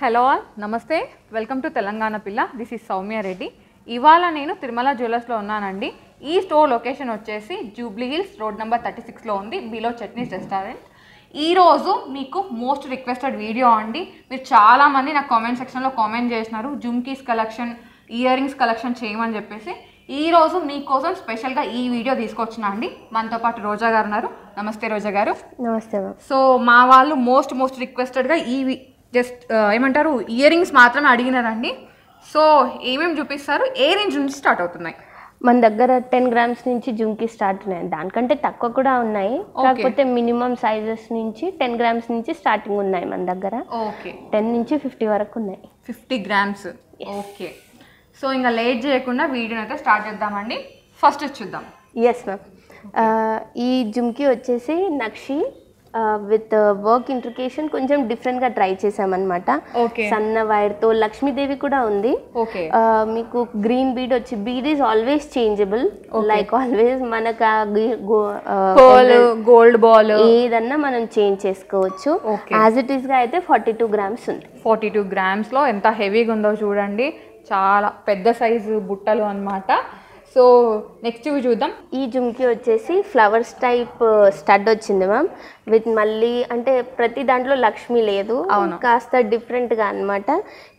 Hello all నమస్తే. Welcome to Telangana Pilla. This is Soumya Reddy. ఇవాళ నేను తిరుమల జ్యువెలర్స్లో ఉన్నానండి. ఈ స్టోర్ లొకేషన్ వచ్చేసి Jubilee Hills road number thirty సిక్స్లో ఉంది బిలో చట్నీస్ రెస్టారెంట్ ఈరోజు మీకు మోస్ట్ రిక్వెస్టెడ్ వీడియో అండి. మీరు చాలామంది నాకు కామెంట్ సెక్షన్లో కామెంట్ చేసినారు jhumkis collection ear rings collection చేయమని చెప్పేసి. ఈ రోజు మీకోసం స్పెషల్గా ఈ వీడియో తీసుకొచ్చిన అండి. మనతో పాటు రోజా గారు ఉన్నారు. నమస్తే రోజా గారు. నమస్తే సో మా వాళ్ళు మోస్ట్ మోస్ట్ రిక్వెస్టెడ్గా ఈ జస్ట్ ఏమంటారు ఇయర్ రింగ్స్ మాత్రమే అడిగినారండి. సో ఏమేమి చూపిస్తారు? ఏ రేంజ్ నుంచి స్టార్ట్ అవుతున్నాయి? మన దగ్గర టెన్ గ్రామ్స్ నుంచి జుమ్కి స్టార్ట్ ఉన్నాయి. దానికంటే తక్కువ కూడా ఉన్నాయి. కాకపోతే మినిమం సైజెస్ నుంచి టెన్ గ్రామ్స్ నుంచి స్టార్టింగ్ ఉన్నాయి మన దగ్గర. ఓకే. టెన్ నుంచి ఫిఫ్టీ వరకు ఉన్నాయి. Fifty grams. ఓకే. సో ఇంకా లేట్ చేయకుండా వీడియోని అయితే స్టార్ట్ చేద్దామండి. ఫస్ట్ చూద్దాం ఎస్ మ్యామ్ ఈ జుమ్కి వచ్చేసి నక్షి విత్ వర్క్ ఇంట్రికేషన్ కొంచెం డిఫరెంట్గా ట్రై చేసామన్నమాట సన్న వైర్తో లక్ష్మీదేవి కూడా ఉంది. మీకు గ్రీన్ బీడ్ వచ్చి bead is always changeable like always మనకు గి- గో- గోల్డ్ బాల్ ఏదన్నా మనం చేంజ్ చేసుకోవచ్చు. యాజ్ ఇట్ ఈస్గా అయితే ఫార్టీ టూ గ్రామ్స్ ఉంది. ఫార్టీ టూ గ్రామ్స్లో ఎంత హెవీగా ఉందో చూడండి. చాలా పెద్ద సైజు బుట్టలు అన్నమాట. సో నెక్స్ట్ ఇవి చూద్దాం. ఈ జుమ్కి వచ్చేసి ఫ్లవర్స్ టైప్ స్టడ్ వచ్చింది మ్యామ్. విత్ మళ్ళీ అంటే ప్రతి దాంట్లో లక్ష్మి లేదు. కాస్త different గా అన్నమాట.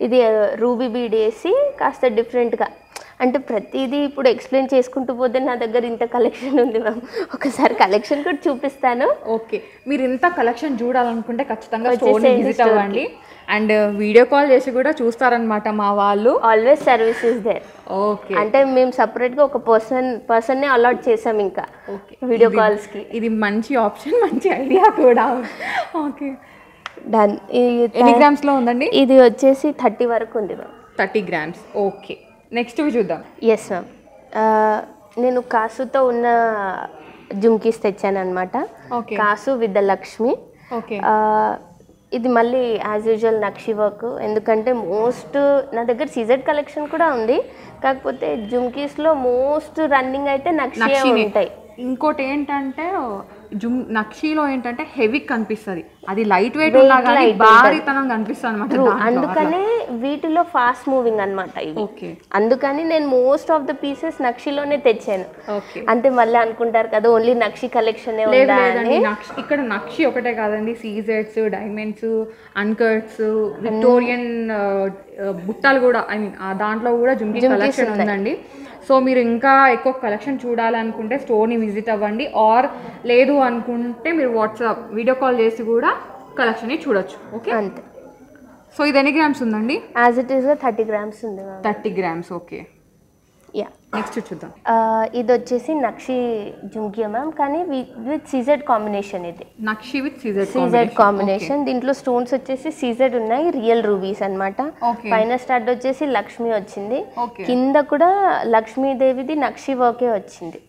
ఇది రూబీ బీడ్ వేసి కాస్త different గా అంటే ప్రతిదీ ఇప్పుడు ఎక్స్ప్లెయిన్ చేసుకుంటూ పోతే నా దగ్గర ఇంత కలెక్షన్ ఉంది మ్యామ్ ఒకసారి కలెక్షన్ కూడా చూపిస్తాను. ఓకే. మీరు ఇంత కలెక్షన్ చూడాలనుకుంటే ఖచ్చితంగా స్టోర్ని విజిట్ అవ్వండి. అండ్ వీడియో కాల్ చేసి కూడా చూస్తారనమాట మా వాళ్ళు. Always services there okay. అంటే మేము సపరేట్గా ఒక పర్సన్ పర్సన్నే అలాట్ చేసాం ఇంకా ఓకే. వీడియో కాల్స్కి ఇది మంచి ఆప్షన్ మంచి ఐడియా కూడా. ఓకే. డన్ ఎన్ని గ్రామ్స్లో ఉందండి? ఇది వచ్చేసి థర్టీ వరకు ఉంది ma'am thirty grams okay. Next చూద్దాం. ఎస్ మ్యామ్ నేను కాసుతో ఉన్న జుమ్కీస్ తెచ్చాను అనమాట కాసు విత్ లక్ష్మి. ఆ, ఇది మళ్ళీ యాజ్ యూజువల్ నక్షి వర్క్ ఎందుకంటే మోస్ట్ నా దగ్గర సీజెడ్ కలెక్షన్ కూడా ఉంది. కాకపోతే జుమ్కీస్లో మోస్ట్ రన్నింగ్ అయితే నక్షి. ఉంటాయి. ఇంకోటి ఏంటంటే జుమ్ నక్షీలో ఏంటంటే హెవీ కనిపిస్తుంది. అది లైట్ వెయిట్ ఉన్నా కానీ భారీతనం కనిపిస్తుంది అనమాట అందుకనే వీటిలో ఫాస్ట్ మూవింగ్ అన్నమాట ఇవి. ఓకే. అందుకని నేను మోస్ట్ ఆఫ్ ద పీసెస్ నక్షిలోనే తెచ్చాను. అంతే మళ్ళీ అనుకుంటారు కదా ఓన్లీ నక్షి కలెక్షన్ ఇక్కడ నక్షి ఒకటే కాదండి. సీజెట్స్ డైమండ్స్ అన్కట్స్ విక్టోరియన్ బుట్టాలు కూడా ఐ మీన్ దాంట్లో కూడా జుమ్కీ కలెక్షన్ ఉందండి. సో మీరు ఇంకా ఎక్కువ కలెక్షన్ చూడాలనుకుంటే స్టోర్ని విజిట్ అవ్వండి. ఆర్ లేదు అనుకుంటే మీరు వాట్సాప్ వీడియో కాల్ చేసి కూడా కలెక్షన్ని చూడొచ్చు. ఓకే? అంతే. సో ఇది ఎన్ని గ్రామ్స్ ఉందండి? As it is thirty grams ఉంది thirty grams. Okay. Yeah next చూద్దాం. ఇది వచ్చేసి నక్షి జుంకియా మ్యామ్ కానీ విత్ సీజెడ్ కాంబినేషన్ ఇది. నక్షి విత్ సీజెడ్ సీజెడ్ కాంబినేషన్. దీంట్లో స్టోన్స్ వచ్చేసి సీజెడ్ ఉన్నాయి రియల్ రూబీస్ అన్నమాట. ఓకే. పైన స్టార్ట్ వచ్చేసి లక్ష్మి వచ్చింది. కింద కూడా లక్ష్మీదేవిది నక్షి వర్కే వచ్చింది.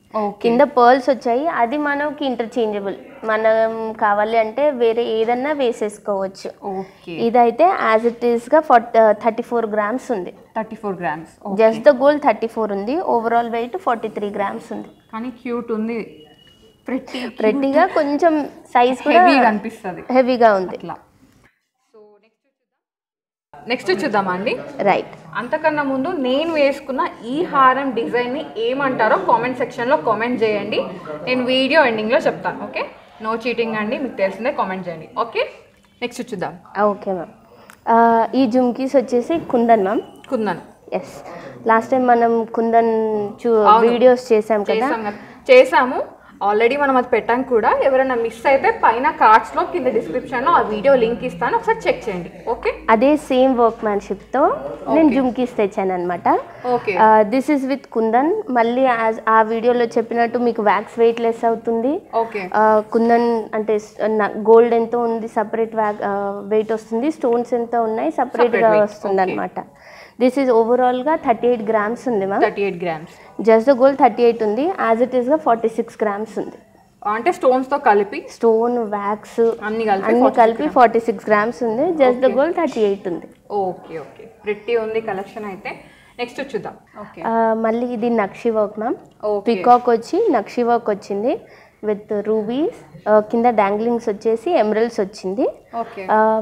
కింద పర్ల్స్ వచ్చాయి. అది మనకి ఇంటర్చేంజబుల్. మనం కావాలి అంటే వేరే ఏదన్నా వేసేసుకోవచ్చు. ఇదైతే యాజ్ ఇట్ ఈస్గా థర్టీ ఫోర్ గ్రామ్స్ ఉంది. Thirty four grams. Just the gold thirty four ఉంది. Overall weight forty three grams ఉంది. కానీ క్యూట్ ఉంది. రెడ్డిగా కొంచెం సైజ్ కూడా హెవీగా అనిపిస్తుంది. హెవీగా ఉంది. నెక్స్ట్ నెక్స్ట్ చూద్దామా అండి? రైట్ అంతకన్నా ముందు నేను వేసుకున్న ఈ హారం డిజైన్ని ఏమంటారో కామెంట్ సెక్షన్లో కామెంట్ చేయండి. నేను వీడియో ఎండింగ్లో చెప్తాను ఓకే నో చీటింగ్ అండి మీకు తెలిసిందే కామెంట్ చేయండి ఓకే నెక్స్ట్ చూద్దాం. ఓకే మ్యామ్ ఈ జుమ్కీస్ వచ్చేసి kundan ma'am kundan. Yes last time మనం కుందన్ చూ. వీడియోస్ చేసాం కదా? చేసాం కదా. చేసాము. ఆల్రెడీ మనం అది పెట్టాం కూడా. ఎవరైనా మిస్ అయితే పైన కార్డ్స్లో కింద డిస్క్రిప్షన్లో ఆ వీడియో లింక్ ఇస్తాను. ఒకసారి చెక్ చేయండి. ఓకే అదే సేమ్ వర్క్ మ్యాన్షిప్తో నేను జుమ్కీస్ తెచ్చాను అనమాట దిస్ ఇస్ విత్ కుందన్. మళ్ళీ ఆ వీడియోలో చెప్పినట్టు మీకు వ్యాక్స్ వెయిట్ లెస్ అవుతుంది ఆ, కుందన్ అంటే గోల్డ్ ఎంత ఉంది సపరేట్ వెయిట్ వస్తుంది. స్టోన్స్ ఎంత ఉన్నాయి సపరేట్గా వస్తుంది అనమాట దిస్ ఈజ్ ఓవరాల్గా థర్టీ ఎయిట్ గ్రామ్స్ ఉంది ma'am thirty eight grams just the gold thirty eight ఉంది. యాజ్ ఇట్ ఈస్గా ఫార్టీ సిక్స్ గ్రామ్స్ ఉంది. అంటే స్టోన్స్తో కలిపి? స్టోన్ వ్యాక్స్ అన్ని కలిపి అన్ని కలిపి ఫార్టీ సిక్స్ గ్రామ్స్ ఉంది. Just the gold thirty eight ఉంది. ఓకే ఓకే ప్రిట్టి ఉంది కలెక్షన్ అయితే. నెక్స్ట్ చూద్దాం. ఓకే ఆ, మళ్ళీ ఇది నక్షి వర్క్ మ్యామ్ పికాక్ వచ్చి నక్షి వర్క్ వచ్చింది. విత్ రూబీస్ కింద డాంగ్లింగ్స్ వచ్చేసి ఎమరల్స్ వచ్చింది.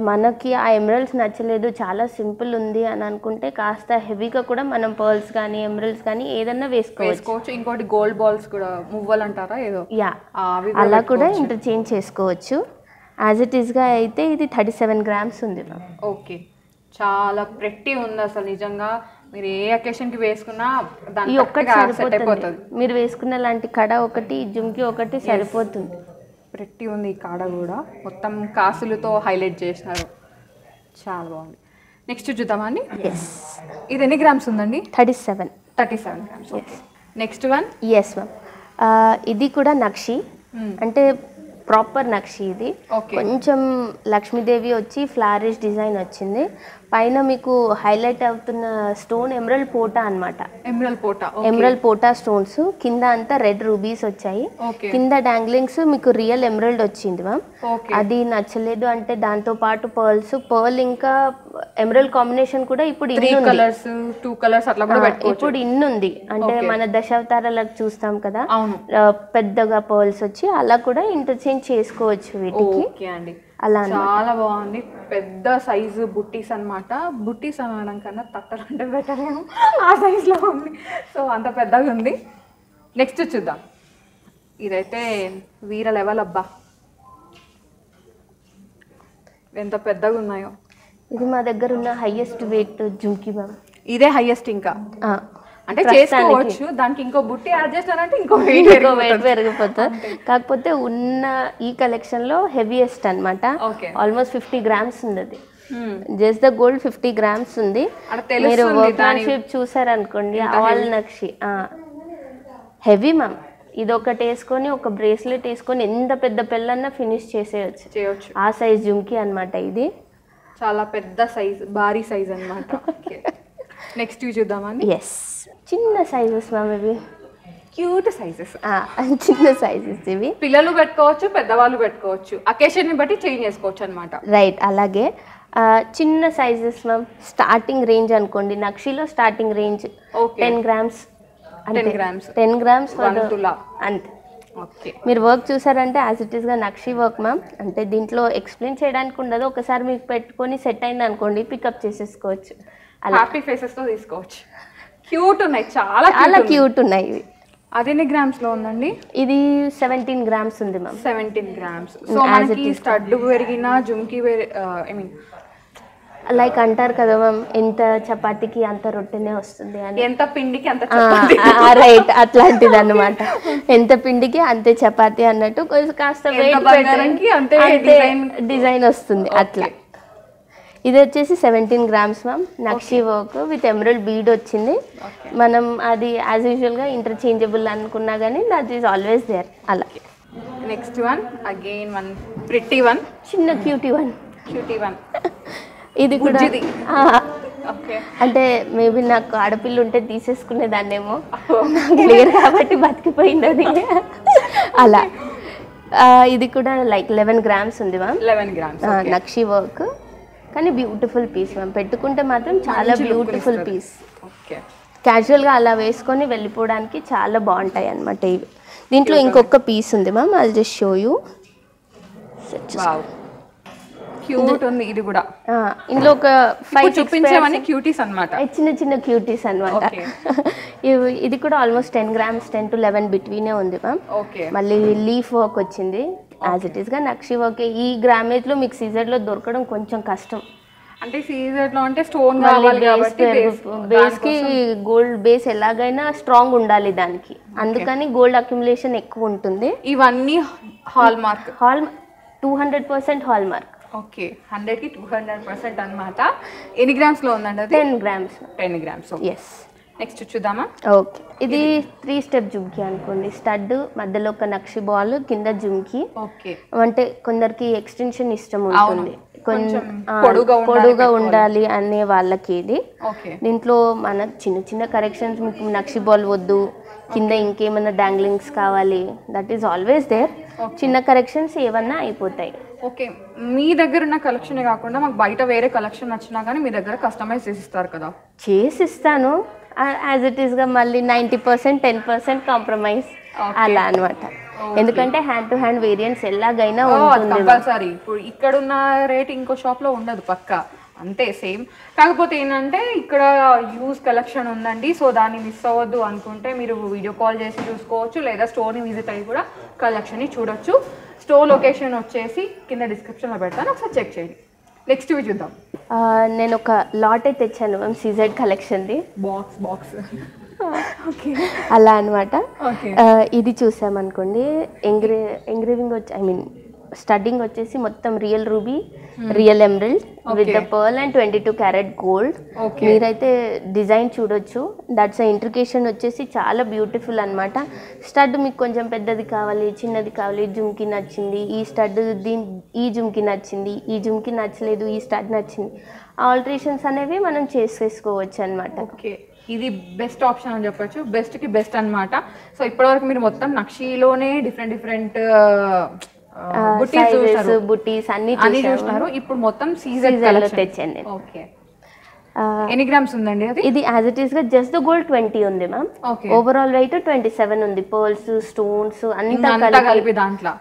మనకి ఆ ఎమరల్స్ నచ్చలేదు చాలా సింపుల్ ఉంది అని అనుకుంటే కాస్త హెవీగా కూడా మనం పర్ల్స్ కానీ ఎమరల్స్ కానీ ఏదన్నా వేసుకోవచ్చు. ఇంకోటి గోల్డ్ బాల్స్ కూడా మువ్వలు అంటారా ఏదో? యా. అలా కూడా ఇంటర్చేంజ్ చేసుకోవచ్చు. యాజ్ ఇట్ ఈస్గా అయితే ఇది థర్టీ సెవెన్ గ్రామ్స్ ఉంది ఓకే. చాలా ప్రెట్టి ఉంది అసలు నిజంగా. మీరు ఏ అకేషన్కి వేసుకున్నా ఈ ఒక్కటి సరిపోతుంది. మీరు వేసుకున్న లాంటి కడ ఒకటి జుమ్కి ఒకటి సరిపోతుంది. ప్రెట్టి ఉంది ఈ కాడ కూడా. మొత్తం కాసులతో హైలైట్ చేసినారు. చాలా బాగుంది. నెక్స్ట్ చూద్దామండి ఎస్ ఇది ఎన్ని గ్రామ్స్ ఉందండి? Thirty seven. Thirty seven grams next one yes ma'am ఇది కూడా నక్షి. అంటే ప్రాపర్ నక్షి ఇది. కొంచెం లక్ష్మీదేవి వచ్చి ఫ్లారిష్ డిజైన్ వచ్చింది. పైన మీకు హైలైట్ అవుతున్న స్టోన్ ఎమరల్ పోటా అన్నమాట. ఎమరల్ పోటా ఎమరల్ పోటా స్టోన్స్ కింద అంతా రెడ్ రూబీస్ వచ్చాయి. కింద డాంగ్లింగ్స్ మీకు రియల్ ఎమరల్డ్ వచ్చింది మ్యామ్ అది నచ్చలేదు అంటే దాంతో పాటు పర్ల్స్ పర్ల్ ఇంకా ఎమరల్ కాంబినేషన్ కూడా ఇప్పుడు కలర్స్ టూ కలర్స్ అట్లా కూడా ఇప్పుడు ఇన్ని ఉంది అంటే మన దశావతారాలకు చూస్తాం కదా. పెద్దగా పర్ల్స్ వచ్చి అలా కూడా ఇంటర్చేంజ్ చేసుకోవచ్చు వీటికి. అండి. అలా. చాలా బాగుంది. పెద్ద సైజు బుట్టీస్ అన్నమాట. బుట్టీస్ అనడం కన్నా తట్టలు అంటే బెటర్ ఆ సైజులో ఉంది. సో అంత పెద్దగా ఉంది. నెక్స్ట్ చూద్దాం. ఇదైతే వీర లెవెల్ అబ్బా. ఎంత పెద్దగా ఉన్నాయో. ఇది మా దగ్గర ఉన్న హైయెస్ట్ వెయిట్ జుంకి మ్యామ్ ఇదే హైయెస్ట్ ఇంకా? అంటే చేసుకోవచ్చు. దానికి ఇంకో బుట్టి యాడ్ ఇంకో వెయిట్ ఇంకో వెయిట్ పెరిగిపోతుంది. కాకపోతే ఉన్న ఈ కలెక్షన్లో హెవీయెస్ట్ అన్నమాట. ఓకే. ఆల్మోస్ట్ ఫిఫ్టీ గ్రామ్స్ ఉంది అది just the gold fifty grams ఉంది. మీరు తెలుస్తుంది వర్క్మ్యాన్షిప్ చూసారనుకోండి ఆల్ నక్షి హెవీ మ్యామ్ ఇది ఒకటి వేసుకొని ఒక బ్రేస్లెట్ వేసుకొని ఎంత పెద్ద పెళ్ళన్నా ఫినిష్ చేసేయచ్చు. చేయొచ్చు. ఆ సైజ్ జుమ్కి అన్నమాట ఇది. చాలా పెద్ద సైజ్ భారీ సైజ్ అనమాట నెక్స్ట్ చూద్దామండి ఎస్ చిన్న సైజెస్ మ్యామ్ ఇవి క్యూట్ సైజెస్ చిన్న సైజెస్ ఇవి. పిల్లలు పెట్టుకోవచ్చు పెద్దవాళ్ళు పెట్టుకోవచ్చు. అకేషన్ని బట్టి చేంజ్ చేసుకోవచ్చు అనమాట రైట్ అలాగే చిన్న సైజెస్ మ్యామ్ స్టార్టింగ్ రేంజ్ అనుకోండి నక్షిలో starting range ten grams ten grams ten grams అంతే. మీరు వర్క్ చూసారంటే యాజ్ ఇట్ ఈస్గా నక్షి వర్క్ మ్యామ్ అంటే దీంట్లో ఎక్స్ప్లెయిన్ చేయడానికి ఉండదు. ఒకసారి మీకు పెట్టుకొని సెట్ అయింది అనుకోండి పికప్ చేసేసుకోవచ్చు. హ్యాపీ ఫేసెస్తో తీసుకోవచ్చు. క్యూట్ ఉన్నాయి చాలా చాలా. క్యూట్ ఉన్నాయి ఇవి. అది ఎన్ని గ్రామ్స్లో ఉందండి? ఇది సెవెంటీన్ గ్రామ్స్ ఉంది మ్యామ్ సెవెంటీన్ గ్రామ్స్ సో మనకి స్టడ్ పెరిగిన జుమ్కి ఐ మీన్ లైక్ అంటారు కదా మ్యామ్ ఎంత చపాతీకి అంత రొట్టెనే వస్తుంది అని. ఎంత పిండికి అంత. రైట్ అట్లాంటిది అనమాట ఎంత పిండికి అంతే చపాతి అన్నట్టు కొంచెం కాస్త వెయిట్. డిజైన్ వస్తుంది అట్లా. ఇది వచ్చేసి seventeen grams ma'am nakshi work with emerald bead వచ్చింది. మనం అది యాజ్ యూజువల్గా ఇంటర్చేంజబుల్ అనుకున్నా కానీ దట్ ఈస్ ఆల్వేస్ దేర్ అలా. Next one again one pretty one చిన్న క్యూటీ వన్ క్యూటీ వన్ ఇది కూడా అంటే మేబీ నాకు ఆడపిల్ల ఉంటే తీసేసుకునేదాన్నేమో. నాకు లేరు కాబట్టి బతికిపోయింది అది. అలా. ఇది కూడా like eleven grams ma'am eleven grams grams నక్షి వర్క్ కానీ బ్యూటిఫుల్ పీస్ మ్యామ్ పెట్టుకుంటే మాత్రం చాలా బ్యూటిఫుల్ పీస్ ఓకే. క్యాజువల్గా అలా వేసుకొని వెళ్ళిపోవడానికి చాలా బాగుంటాయి అన్నమాట ఇవి. దీంట్లో ఇంకొక పీస్ ఉంది మ్యామ్ అది just show you wow cute ఉంది ఇది కూడా. ఇందులో ఒక ఫైవ్ క్యూటీస్ అన్నమాట. చిన్న చిన్న క్యూటీస్ అనమాట ఇది కూడా almost ten grams ten to eleven బిట్వీనే ఉంది మ్యామ్ మళ్ళీ లీఫ్ వర్క్ వచ్చింది. యాజ్ ఇట్ ఈస్గా నక్షి వర్క్ ఈ గ్రామేజ్లో మీకు సీజర్లో దొరకడం కొంచెం కష్టం. అంటే సీజర్లో అంటే స్టోన్ బేస్కి గోల్డ్ బేస్ ఎలాగైనా స్ట్రాంగ్ ఉండాలి దానికి. అందుకని గోల్డ్ అక్యుములేషన్ ఎక్కువ ఉంటుంది. ఇవన్నీ hallmark hall two hundred percent hallmark okay హండ్రెడ్కి టూ హండ్రెడ్ పర్సెంట్ అనమాట ఎన్ని గ్రామ్స్లో ఉందండి ten grams ten grams yes next చూద్దామా? ఓకే. ఇది త్రీ స్టెప్ జుమ్కి అనుకోండి. స్టడ్ మధ్యలో ఒక నక్షి బాల్ కింద జుమ్కి. ఓకే. అంటే కొందరికి ఎక్స్టెన్షన్ ఇష్టం ఉంటుంది. కొంచెం పొడుగా ఉండాలి అనే వాళ్ళకి ఇది దీంట్లో మన చిన్న చిన్న కరెక్షన్స్ మీకు నక్షి బాల్ వద్దు కింద ఇంకేమైనా డాంగ్లింగ్స్ కావాలి. దట్ ఈస్ ఆల్వేస్ దేర్ చిన్న కరెక్షన్స్ ఏమన్నా అయిపోతాయి. ఓకే. మీ దగ్గర ఉన్న కలెక్షన్ కాకుండా మాకు బయట వేరే కలెక్షన్ నచ్చినా కానీ మీ దగ్గర కస్టమైజ్ చేసి ఇస్తారు కదా. చేసి ఇస్తాను యాజ్ ఇట్ ఈస్గా మళ్ళీ ninety percent ten percent compromise అలా అన్నమాట. ఎందుకంటే హ్యాండ్ టు హ్యాండ్ వేరియంట్స్ ఎలాగైనా కంపల్సరీ ఇప్పుడు ఇక్కడ ఉన్న రేట్ ఇంకో షాప్లో ఉండదు పక్క. అంతే సేమ్ కాకపోతే ఏంటంటే ఇక్కడ యూస్ కలెక్షన్ ఉందండి సో దాన్ని మిస్ అవ్వద్దు అనుకుంటే మీరు వీడియో కాల్ చేసి చూసుకోవచ్చు లేదా స్టోర్ని విజిట్ అయ్యి కూడా కలెక్షన్ని చూడొచ్చు. స్టోర్ లొకేషన్ వచ్చేసి కింద డిస్క్రిప్షన్లో పెడతాను ఒకసారి చెక్ చేయండి. నెక్స్ట్ ఇవి చూద్దాం. నేను ఒక లాటే తెచ్చాను ma'am CZ కలెక్షన్ది. Box box okay. అలా అనమాట ఇది చూసామనుకోండి ఎంగ్రే ఎంగ్రేవింగ్ వచ్చి ఐ మీన్ స్టడ్డింగ్ వచ్చేసి మొత్తం real ruby real emerald with the pearl and twenty two carat gold మీరైతే డిజైన్ చూడొచ్చు. దట్స్ ఇంట్రికేషన్ వచ్చేసి చాలా బ్యూటిఫుల్ అన్నమాట. స్టడ్ మీకు కొంచెం పెద్దది కావాలి చిన్నది కావాలి జుమ్కి నచ్చింది. ఈ స్టడ్ దీని ఈ జుమ్కి నచ్చింది ఈ జుమ్కి నచ్చలేదు ఈ స్టడ్ నచ్చింది. ఆల్టరేషన్స్ అనేవి మనం చేసేసుకోవచ్చు అనమాట ఓకే ఇది బెస్ట్ ఆప్షన్ అని చెప్పొచ్చు. బెస్ట్కి బెస్ట్ అన్నమాట. సో ఇప్పటివరకు మీరు మొత్తం నక్షీలోనే డిఫరెంట్ డిఫరెంట్ బుటీస్ అన్ని అన్ని చూసినారు. ఇప్పుడు మొత్తం సీజన్ నేను ఓకే ఎన్ని గ్రామ్స్ ఉందండి అది? ఇది యాజ్ ఇట్ ఈస్గా జస్ట్ గోల్డ్ ట్వంటీ ఉంది ma'am overall weight twenty seven ఉంది. పర్ల్స్ స్టోన్స్ అంతా కలిపి దాంట్లో.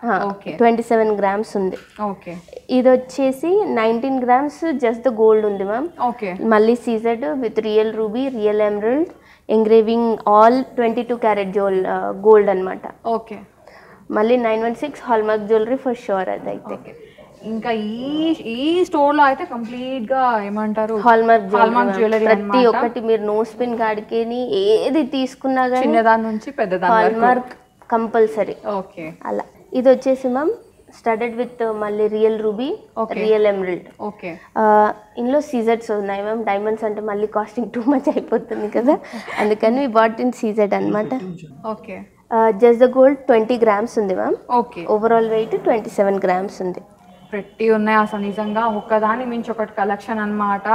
ట్వంటీ సెవెన్ గ్రామ్స్ ఉంది. ఓకే ఇది వచ్చేసి నైన్టీన్ గ్రామ్స్ జస్ట్ గోల్డ్ ఉంది మ్యామ్ ఓకే మళ్ళీ CZ with real ruby real emerald engraving all twenty two carat Jal gold అనమాట ఓకే మళ్ళీ nine one six hallmark jewellery for sure అదైతే ఓకే. ఇంకా ఈ ఈ స్టోర్లో అయితే కంప్లీట్గా ఏమంటారు హాల్మార్క్ హాల్మార్క్ జ్యువెలరీ జ్యువెలరీ ప్రతి ఒక్కటి మీరు నో స్పిన్ కాడికేని ఏది తీసుకున్నా కానీ చిన్నదాని నుంచి పెద్దదాని హాల్మార్క్ కంపల్సరీ ఓకే. అలా. ఇది వచ్చేసి మ్యామ్ స్టడెడ్ విత్ మళ్ళీ real ruby. Real emerald okay. ఇందులో సీజెడ్స్ ఉన్నాయి మ్యామ్ డైమండ్స్ అంటే మళ్ళీ కాస్టింగ్ టూ మచ్ అయిపోతుంది కదా. అందుకని బాట్ ఇన్ సీజెడ్ అనమాట okay. Just the gold twenty grams ఉంది ma'am okay overall weight twenty seven grams ఉంది. పెట్టి ఉన్నాయి అసలు నిజంగా ఒక్కదాని మించి ఒకటి కలెక్షన్ అన్నమాట.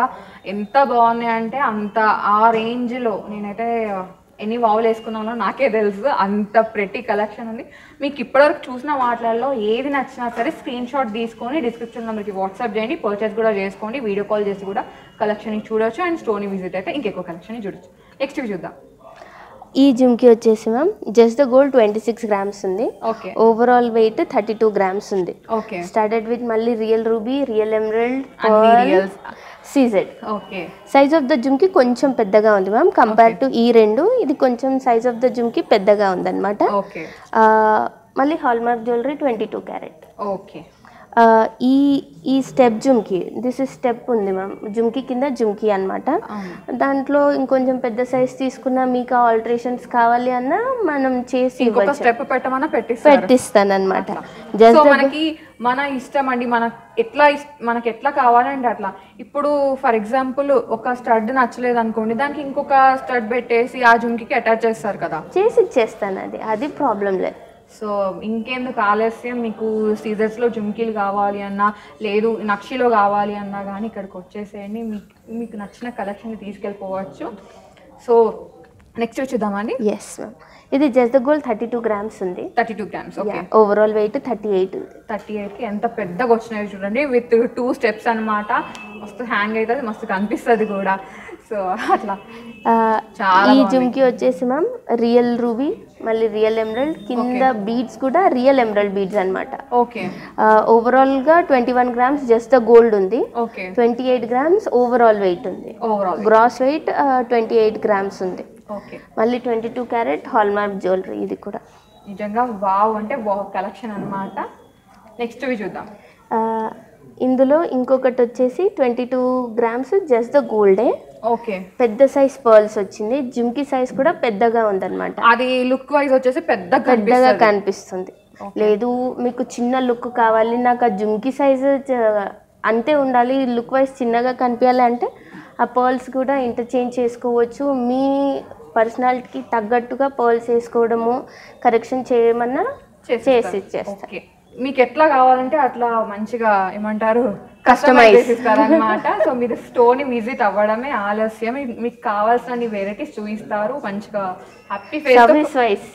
ఎంత బాగున్నాయి అంటే అంత ఆ రేంజ్లో నేనైతే ఎన్ని వావులు వేసుకున్నానో నాకే తెలుసు అంత ప్రెట్టి కలెక్షన్ ఉంది. మీకు ఇప్పటివరకు చూసిన వాటిలలో ఏది నచ్చినా సరే స్క్రీన్ షాట్ తీసుకొని డిస్క్రిప్షన్ నెంబర్కి వాట్సాప్ చేయండి పర్చేస్ కూడా చేసుకోండి వీడియో కాల్ చేసి కూడా కలెక్షన్ని చూడొచ్చు అండ్ స్టోర్ని విజిట్ అయితే ఇంకెక్కువ కలెక్షన్ చూడొచ్చు. నెక్స్ట్ చూద్దాం. ఈ జిమ్కి వచ్చేసి ma'am just the gold twenty six grams ఉంది. Overall weight thirty two grams ఉంది. ఓకే స్టార్టెడ్ విత్ మళ్ళీ real ruby real emerald CZ okay size of the jhumki కొంచెం పెద్దగా ఉంది మ్యామ్ కంపేర్ టు ఈ రెండు ఇది కొంచెం సైజ్ ఆఫ్ ద జుమ్కి పెద్దగా ఉందన్నమాట. మళ్ళీ hallmark jewellery twenty two carat okay ఈ ఈ step jhumki this is step ఉంది మ్యామ్ జుమ్కి కింద జుమ్కి అన్నమాట. అవును. దాంట్లో ఇంకొంచెం పెద్ద సైజ్ తీసుకున్నా మీకు ఆల్టరేషన్స్ కావాలి అన్నా మనం చేసి స్టెప్ పెట్టమన్నా పెట్టిస్తారు. పెట్టిస్తానన్నమాట. సో జస్ట్ మనకి మన ఇష్టం అండి మన ఎట్లా మనకి ఎట్లా కావాలంటే అట్లా. ఇప్పుడు ఫర్ ఎగ్జాంపుల్ ఒక స్టడ్ నచ్చలేదు అనుకోండి దానికి ఇంకొక స్టడ్ పెట్టేసి ఆ జుంకికి అటాచ్ చేస్తారు కదా. చేసి ఇచ్చేస్తాను అది. అది ప్రాబ్లం లేదు. సో ఇంకెందుకు ఆలస్యం? మీకు సీజర్స్లో జుంకీలు కావాలి అన్నా లేదు నక్షిలో కావాలి అన్నా కానీ ఇక్కడికి వచ్చేసేయండి. మీకు మీకు నచ్చిన కలెక్షన్ తీసుకెళ్ళిపోవచ్చు. సో నెక్స్ట్ చూద్దామండి. ఎస్ మ్యామ్ ఇది just gold thirty two grams ఉంది. Thirty two grams okay. Overall weight thirty eight thirty ఎయిట్కి ఎంత పెద్దగా వచ్చినాయో చూడండి. విత్ టూ స్టెప్స్ అన్నమాట. మస్తు హ్యాంగ్ అవుతుంది మస్తు కనిపిస్తుంది కూడా. సో అట్లా. ఈ. జుమ్కి వచ్చేసి మ్యామ్ రియల్ రూబీ మళ్ళీ రియల్ ఎమరల్డ్ కింద బీడ్స్ కూడా రియల్ ఎమరల్డ్ బీడ్స్ అనమాట ఓకే ఓవరాల్గా twenty one grams just gold ఉంది. Okay twenty eight grams overall weight ఉంది. Overall gross weight twenty eight grams ఉంది. ఓకే మళ్ళీ twenty two carat hallmark jewellery ఇది కూడా. నిజంగా వావ్ అంటే వావ్ కలెక్షన్ అన్నమాట. నెక్స్ట్ చూద్దాం. ఇందులో ఇంకొకటి వచ్చేసి twenty two grams just the గోల్డే okay. పెద్ద సైజ్ పర్ల్స్ వచ్చింది. జుమ్కి సైజ్ కూడా పెద్దగా ఉందన్నమాట. అది లుక్ వైజ్ వచ్చేసి పెద్ద పెద్దగా కనిపిస్తుంది. లేదు మీకు చిన్న లుక్ కావాలి నాకు ఆ జుమ్కి సైజు అంతే ఉండాలి. లుక్ వైజ్ చిన్నగా కనిపించాలి అంటే ఆ పర్ల్స్ కూడా ఇంటర్చేంజ్ చేసుకోవచ్చు. మీ పర్సనాలిటీకి తగ్గట్టుగా పర్ల్స్ వేసుకోవడము కరెక్షన్ చేయమన్నా చేసి ఇచ్చేస్తాను. మీకు ఎట్లా కావాలంటే అట్లా మంచిగా ఏమంటారు Customize. చేసిస్తారనమాట సో మీరు స్టోర్ని విజిట్ అవ్వడమే ఆలస్యం మీకు కావాల్సిన వెరైటీస్ చూపిస్తారు. మంచిగా happy face service wise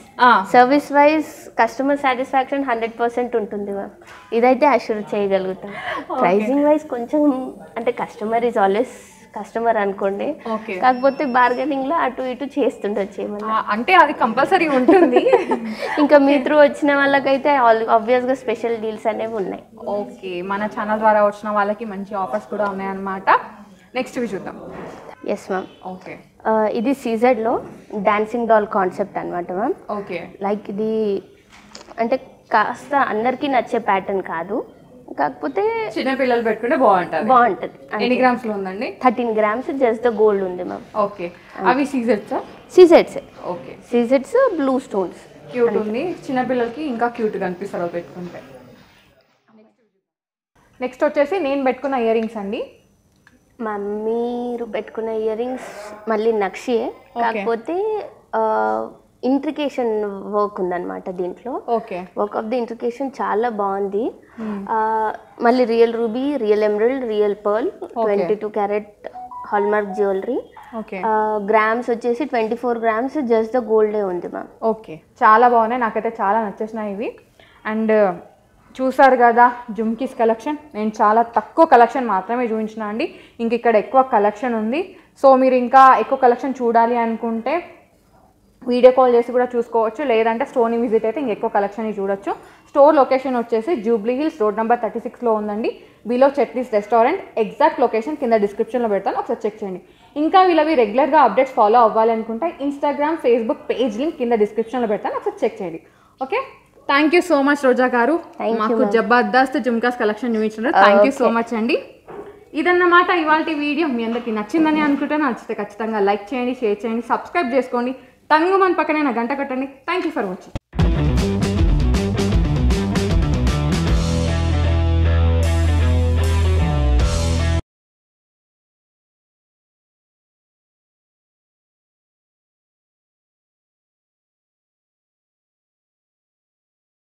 service wise customer satisfaction hundred percent ఉంటుంది ఇదైతే అష్యూర్ చేయగలుగుతాం. ప్రైజింగ్ వైజ్ కొంచెం అంటే కస్టమర్ ఈజ్ ఆల్వేస్ కస్టమర్ అనుకోండి. కాకపోతే బార్గెనింగ్లో అటు ఇటు చేస్తుండొచ్చు అంటే అది కంపల్సరీ ఉంటుంది. ఇంకా మీ త్రూ వచ్చిన వాళ్ళకైతే ఆబ్వియస్గా స్పెషల్ డీల్స్ అనేవి ఉన్నాయి. ఓకే. మన ఛానల్ ద్వారా వచ్చిన వాళ్ళకి మంచి ఆఫర్స్ కూడా ఉన్నాయన్నమాట. నెక్స్ట్ చూద్దాం. Yes ma'am okay. ఇది సీజెడ్లో డాన్సింగ్ డాల్ కాన్సెప్ట్ అనమాట మ్యామ్ ఓకే. లైక్ ఇది అంటే కాస్త అందరికీ నచ్చే ప్యాటర్న్ కాదు. కాకపోతే చిన్న పిల్లలు పెట్టుకుంటే బాగుంటుంది. బాగుంటుంది. ఎన్ని గ్రామ్స్లో ఉందండి? Thirteen grams just the gold ఉంది మ్యామ్. ఓకే. అవి సీజెట్సా సీజెడ్స్ ఓకే. సీజెడ్స్ blue stones. క్యూట్ ఉంది. చిన్న పిల్లలకి ఇంకా క్యూట్ కనిపిస్తారు అవి పెట్టుకుంటే. నెక్స్ట్ వచ్చేసి నేను పెట్టుకున్న ఇయర్ రింగ్స్ అండి. మా మీరు పెట్టుకున్న ఇయర్ రింగ్స్ మళ్ళీ నక్షియే కాకపోతే ఇంట్రికేషన్ వర్క్ ఉందన్నమాట దీంట్లో. Okay work of the intrication చాలా బాగుంది. ఆ, మళ్ళీ real ruby real emerald real pearl twenty two carat hallmark jewellery okay grams వచ్చేసి twenty four grams just the గోల్డే ఉంది మ్యామ్ ఓకే చాలా బాగున్నాయి. నాకైతే చాలా నచ్చేసినాయి ఇవి. అండ్ చూసారు కదా జుమ్కీస్ కలెక్షన్ నేను చాలా తక్కువ కలెక్షన్ మాత్రమే చూపించిన అండి. ఇంక ఇక్కడ ఎక్కువ కలెక్షన్ ఉంది. సో మీరు ఇంకా ఎక్కువ కలెక్షన్ చూడాలి అనుకుంటే వీడియో కాల్ చేసి కూడా చూసుకోవచ్చు. లేదంటే స్టోర్ని విజిట్ అయితే ఇంకెక్కువ కలెక్షన్ చూడొచ్చు. స్టోర్ లొకేషన్ వచ్చేసి Jubilee Hills road number thirty సిక్స్లో ఉందండి. Below Chutneys restaurant exact location కింద డిస్క్రిప్షన్లో పెడతాను. ఒకసారి చెక్ చేయండి. ఇంకా వీళ్ళవి రెగ్యులర్గా అప్డేట్స్ ఫాలో అవ్వాలనుకుంటే ఇన్స్టాగ్రామ్ ఫేస్బుక్ పేజ్ లింక్ కింద డిస్క్రిప్షన్లో పెడతాను. ఒకసారి చెక్ చేయండి. Okay thank you so much Roja garu. మాకు. జబర్దస్త్ జుమ్కాస్ కలెక్షన్ చూపించారు థ్యాంక్ యూ సో మచ్ అండి. ఇదన్నమాట ఇవాళ వీడియో. మీ అందరికీ నచ్చిందని అనుకుంటే నచ్చితే ఖచ్చితంగా లైక్ చేయండి షేర్ చేయండి సబ్స్క్రైబ్ చేసుకోండి. తంగుమని పక్కనే నా గంట కట్టండి. Thank you for watching